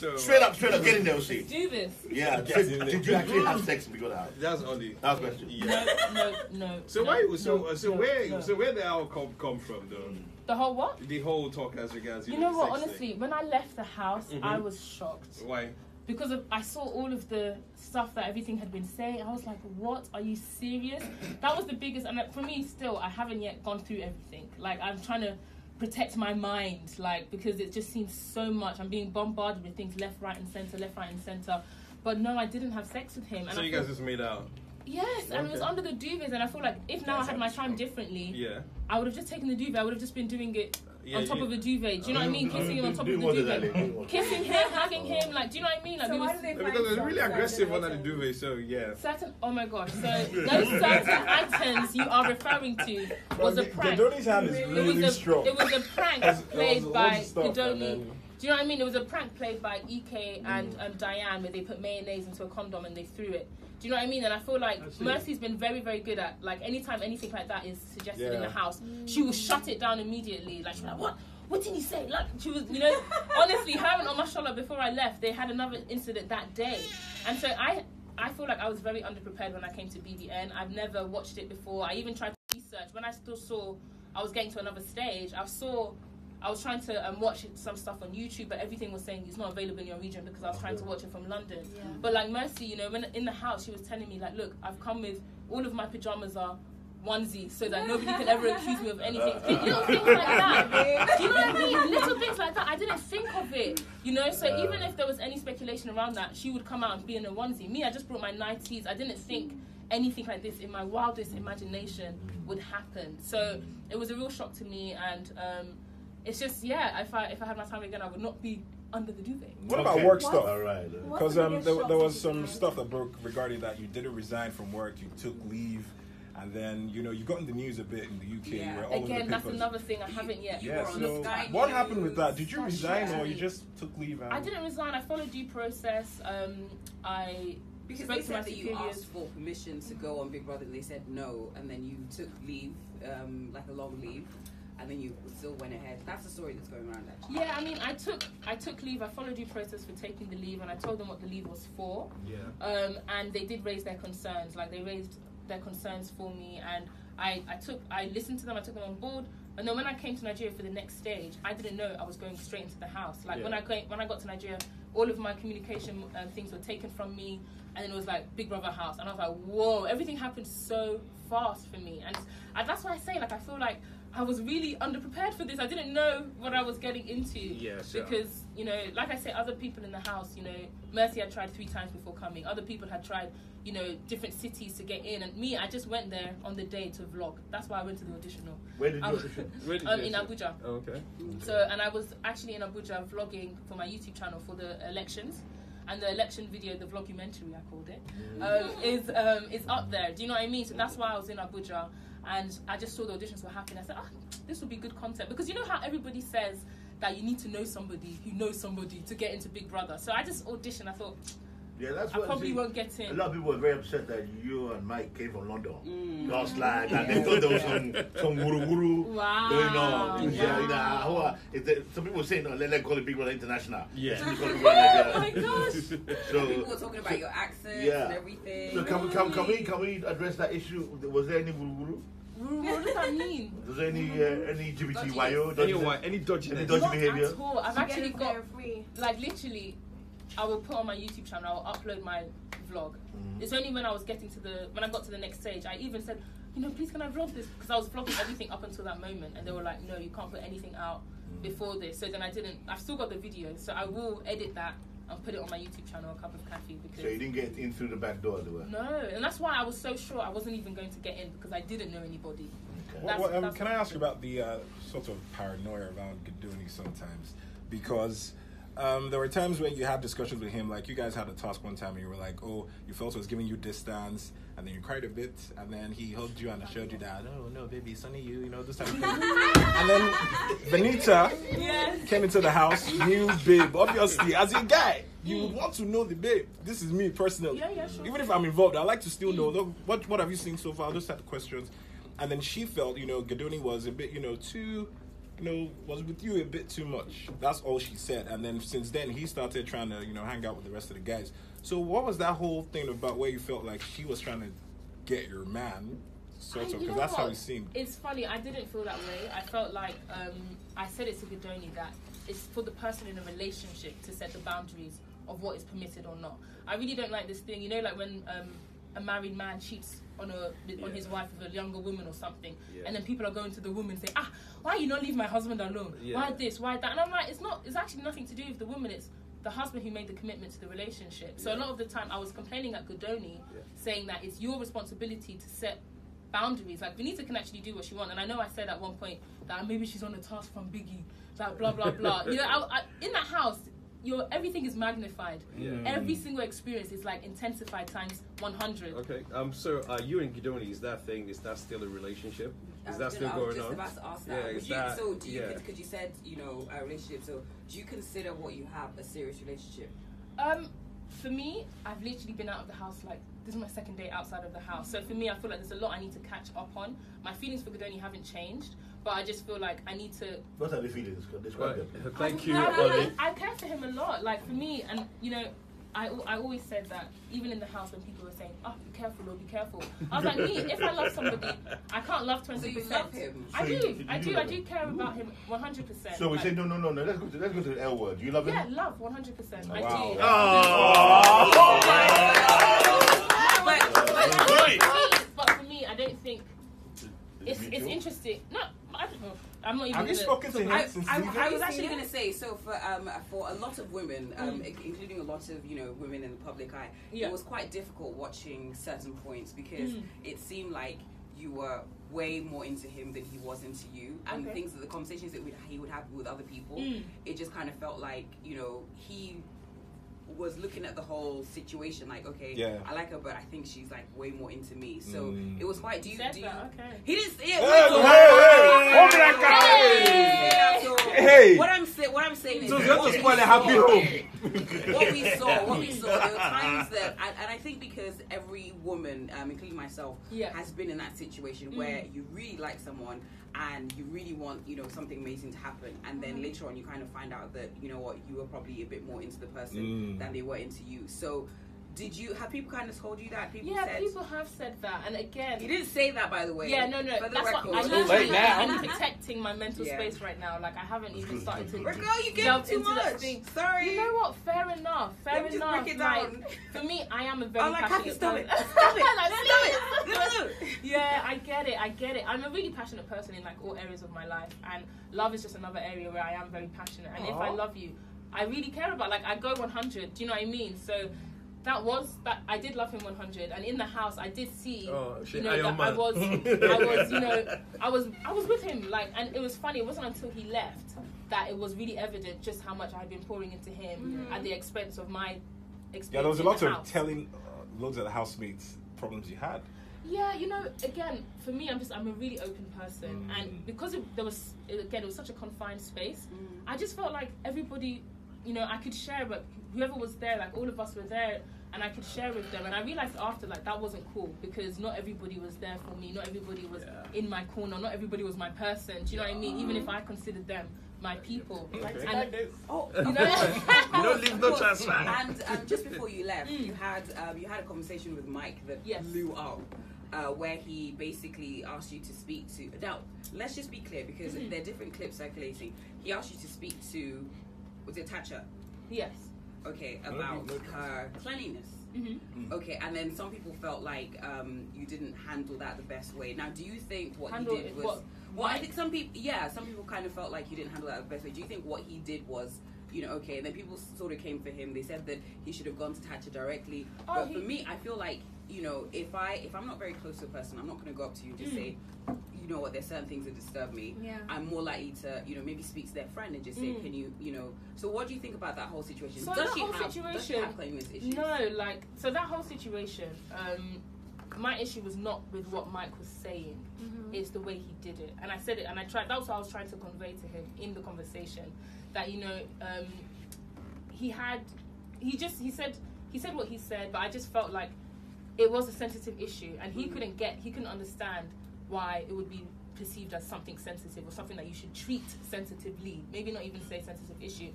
so Straight up, straight up, get in there, see. Do this. Yeah, Get did, did you actually have sex before the house? That's only. Last question. Yeah. No, no, no. So no, why? So no, so no, where? no. So where did our come come from though? The whole what? The whole talk as regards. You know what? Honestly, thing. when I left the house, I Mhm. was shocked Why? because of, I saw all of the stuff that everything had been saying. I was like, "What? Are you serious?" That was the biggest. And for me, still, I haven't yet gone through everything. Like I'm trying to protect my mind, like because it just seems so much. I'm being bombarded with things left, right, and center, left, right, and center. But no, I didn't have sex with him. And So I you feel- guys just made out. Yes, and it was under the duvets, and I feel like if now I had my time differently, Yeah. I would have just taken the duvet. I would have just been doing it Yeah, on top you- of a duvet. Do you know what I mean? Kissing him on top of the duvet, kissing him, hugging him. Like, do you know what I mean? Like, So there why was do they Because find it's really aggressive that under the duvet. So yeah. certain. Oh my gosh! So those certain items you are referring to was a prank. Gedoni's hand is It really was a strong. it was a prank played loads by of stuff, and Gedoni. then- Do you know what I mean? It was a prank played by Ike and Mm. um, Diane where they put mayonnaise into a condom and they threw it. Do you know what I mean? And I feel like. Mercy's been very, very good at like anytime anything like that is suggested in the house, she will shut it down immediately. Like she's like, what? What did he say? Like she was, you know, honestly, her and Omashola before I left, they had another incident that day, and so I, I feel like I was very underprepared when I came to BBN. I've never watched it before. I even tried to research when I still saw I was getting to another stage. I saw. I was trying to um, watch some stuff on YouTube, but everything was saying it's not available in your region because I was trying to watch it from London. Yeah. But like Mercy, you know, when in the house, she was telling me like, look, I've come with all of my pajamas are onesies so that nobody can ever accuse me of anything. Little things like that. Do you know what I mean? Little things like that. I didn't think of it. You know, so even if there was any speculation around that, she would come out and be in a onesie. Me, I just brought my nighties. I didn't think anything like this in my wildest imagination would happen. So it was a real shock to me, and um, it's just yeah. If I if I had my time again, I would not be under the duvet. What about work stuff? All right. Because um, there, there was some had? stuff that broke regarding that you didn't resign from work, you took leave, and then you know you got in the news a bit in the UK. Yeah. Where all Again, the that's another thing I haven't yet. Yeah. So Sky what happened with that? Did you That's resign or you just took leave? And... I didn't resign. I followed due process. Um, I Because spoke they to my said that you asked for permission to go on Big Brother, and they said no, and then you took leave, um, like a long leave, and then you still went ahead. That's the story that's going around. Actually. Yeah, I mean, I took I took leave. I followed due process for taking the leave, and I told them what the leave was for. Yeah. Um, and they did raise their concerns. Like they raised their concerns for me, and I I took I listened to them. I took them on board. And then when I came to Nigeria for the next stage, I didn't know I was going straight into the house. Like when I came, when I got to Nigeria, all of my communication um, things were taken from me, and then it was like Big Brother house, and I was like, whoa! Everything happened so fast for me, and, and that's why I say like I feel like I was really underprepared for this. I didn't know what I was getting into Yeah, sure. because you know, like I said, other people in the house, you know, Mercy had tried three times before coming. Other people had tried, you know, different cities to get in, and me, I just went there on the day to vlog. That's why I went to the auditional. Where did you audition? Where did um, you in? Abuja. Oh, okay. So, and I was actually in Abuja vlogging for my YouTube channel for the elections. And the election video, the vlogumentary, I called it, um, is um, is up there. Do you know what I mean? So that's why I was in Abuja, and I just saw the auditions were happening. I said, ah, this will be good content because you know how everybody says that you need to know somebody who knows somebody to get into Big Brother. So I just auditioned. I thought Yeah, that's I what probably see, won't get in. A lot of people were very upset that you and Mike came from London. Mm. Last like, and they thought there was some some wuru wuru Wow. going on. Yeah, you know, how, uh, is there, some people were saying, no, let, let call it Big Brother International. Yeah. Some people call it Oh my gosh! So, People were talking about your accent Yeah. and everything. so can, we, can, can we can we address that issue? Was there any wuru wuru? What does that mean? Was there any uh, any Dodgy. GBTYO? Any? Any dodgy? Any dodgy Not behavior? at all. I've You actually got free. like literally I will put on my YouTube channel, I will upload my vlog. Mm-hmm. It's only when I was getting to the when I got to the next stage, I even said, you know, please can I vlog this? Because I was vlogging everything up until that moment and they were like, No, you can't put anything out Mm-hmm. before this. So then I didn't I've still got the video, so I will edit that and put it on my YouTube channel, a cup of coffee because So you didn't get in through the back door, do No, and that's why I was so sure I wasn't even going to get in because I didn't know anybody. Okay. Well, That's- well, um, that's can I ask you about the uh, sort of paranoia around Gedoni sometimes? Because um, there were times when you had discussions with him, like you guys had a task one time and you were like, oh, you felt it was giving you distance, and then you cried a bit, and then he hugged you and assured you that, oh, no, baby, it's only you, you know, this type of thing. and then Venita Yes. came into the house, new babe. Obviously, as a guy, you would want to know the babe. This is me personally. Yeah, yeah, sure. Even if I'm involved, I like to still know look, what what have you seen so far. Those type of questions. And then she felt, you know, Gedoni was a bit, you know, too you know, was with you a bit too much. That's all she said. And then since then, he started trying to, you know, hang out with the rest of the guys. So what was that whole thing about where you felt like she was trying to get your man, sort I- of? Because that's how what? it seemed. It's funny. I didn't feel that way. I felt like um, I said it to Gedoni that it's for the person in a relationship to set the boundaries of what is permitted or not. I really don't like this thing. You know, like when um, a married man cheats on a on his wife with a younger woman or something, Yeah. and then people are going to the woman saying, "Ah, why you not leave my husband alone? Yeah. Why this? Why that?" And I'm like, it's not. It's actually nothing to do with the woman. It's the husband who made the commitment to the relationship. So a lot of the time, I was complaining at Gedoni, Yeah. saying that it's your responsibility to set boundaries. Like Venita can actually do what she wants, and I know I said at one point that maybe she's on a task from Biggie, like blah blah blah. you know, I, I, in that house, your everything is magnified. Yeah. Every single experience is like intensified times 100. Okay. Um. So, uh, you and Gedoni, is that thing? Is that still a relationship? Is was that gonna- still I was going on? about to ask that. Yeah, you, that- so, do you, yeah. because you said, you know, a relationship, so do you consider what you have a serious relationship? Um, for me, I've literally been out of the house like this is my second day outside of the house. So for me, I feel like there's a lot I need to catch up on. My feelings for Gedoni haven't changed, but I just feel like I need to What are the feelings? Describe Right. them. Thank I, you, I, really- Ollie. I care for him a lot. Like for me, and you know, I, I always said that even in the house when people were saying, "Oh, be careful, oh, be careful," I was like, me, if I love somebody, I can't love So twenty you percent. love him? I So you- do, you I do do, I love do him? care about him one hundred percent. So we say no, no, no, no. Let's go to let's go to the L word. Do you love him? yeah, love one hundred percent. I Wow. do. Oh. Oh but, But, but, but for me, I don't think it's Me it's too. interesting. No, I don't know. I'm not even. Have you spoken to him I, since I, leaving? I was actually going to say so for um, for a lot of women, um, Mm. including a lot of you know women in the public eye, Yeah. it was quite difficult watching certain points because Mm. it seemed like you were way more into him than he was into you, and Okay. things that the conversations that he would have with other people, Mm. it just kind of felt like you know he was looking at the whole situation like okay Yeah. I like her but I think she's like way more into me so Mm. it was quite do you, do you that, okay. he didn't say it Hey, wait, so- hey, hey, hold that guy. Yeah, so Hey. What I'm saying, what I'm saying is, So you have what to we spoil a happy saw- home. What we saw, what we saw, there were times that, and, and I think because every woman, um, including myself, Yeah. has been in that situation Mm. where you really like someone and you really want, you know, something amazing to happen, and then Mhm. later on you kind of find out that, you know what, you were probably a bit more into the person Mm. than they were into you. So, did you have people kind of told you that? People Yeah, said. people have said that, and again, You didn't say that, by the way. Yeah, no, no. For the That's record. what I'm It's too late literally now. I'm protecting my mental Yeah. space right now. Like I haven't even started to. Girl, you gave too into much. thing. Sorry. You know what? Fair enough. Fair Let me just enough. break it Like, for me, I am a very I'm like, passionate Khafi, stop it. person. Stop it. Like, Stop it. No. Yeah, I get it. I get it. I'm a really passionate person in like all areas of my life, and love is just another area where I am very passionate. And if I love you, I really care about. Like I go 100. Do you know what I mean? So. That was that I did love him 100, and in the house I did see, Oh, you know, Iron that I was, I was, you know, I was, I was with him. Like, and it was funny. It wasn't until he left that it was really evident just how much I had been pouring into him at the expense of my experience. Yeah, there was a lot of house. telling uh, loads of the housemates problems you had. Yeah, you know, again, for me, I'm just I'm a really open person, Mm. and because it, there was again, it was such a confined space. I just felt like everybody, you know, I could share, but whoever was there, like all of us were there, and I could share with them. And I realized after, like that wasn't cool because not everybody was there for me. Not everybody was Yeah. in my corner. Not everybody was my person. Do you know what I mean? Even if I considered them my people, Okay. and Oh, you know, You don't leave no Of chance, man. And um, just before you left, Mm. you had um, you had a conversation with Mike that Yes. blew up, uh, where he basically asked you to speak to. Now, let's just be clear because Mhm. there are different clips circulating. He asked you to speak to, was it Tacha? yes. Okay, about her cleanliness. hmm Okay, and then some people felt like um, you didn't handle that the best way. Now, do you think what Handle he did was? what? Well, I think some people, yeah, some people kind of felt like you didn't handle that the best way. Do you think what he did was, you know, okay? And then people sort of came for him. They said that he should have gone to Tacha directly. Oh, but he- for me, I feel like you know, if I if I'm not very close to a person, I'm not going to go up to you and just Mm. say, you know what, there's certain things that disturb me. Yeah. I'm more likely to, you know, maybe speak to their friend and just say, Mm. can you, you know. So what do you think about that whole situation? So does that she whole have does she situation- have cleanliness issues? No, like so that whole situation. Um, my issue was not with what Mike was saying; it's the way he did it. And I said it, and I tried. That's what I was trying to convey to him in the conversation. That you know, um, he had, he just he said he said what he said, but I just felt like it was a sensitive issue, and he Mhm. couldn't get, he couldn't understand why it would be perceived as something sensitive or something that you should treat sensitively. Maybe not even say sensitive issue.